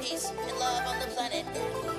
peace and love on the planet Earth.